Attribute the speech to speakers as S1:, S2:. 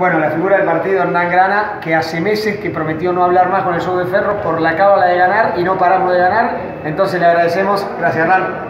S1: Bueno, la figura del partido Hernán Grana, que hace meses que prometió no hablar más con el show de Ferro por la cábala de ganar y no paramos de ganar. Entonces le agradecemos. Gracias Hernán.